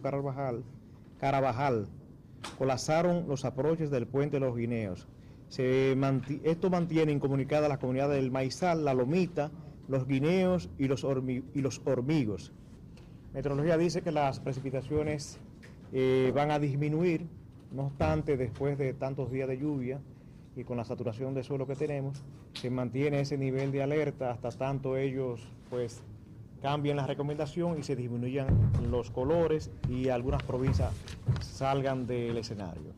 Carabajal, Carabajal colapsaron los aproches del puente de los Guineos. Esto mantiene incomunicadas las comunidades del Maizal, La Lomita, los Guineos y los, hormi- y los Hormigos. Meteorología dice que las precipitaciones eh, van a disminuir, no obstante, después de tantos días de lluvia y con la saturación de suelo que tenemos, se mantiene ese nivel de alerta hasta tanto ellos pues cambien la recomendación y se disminuyan los colores y algunas provincias salgan del escenario.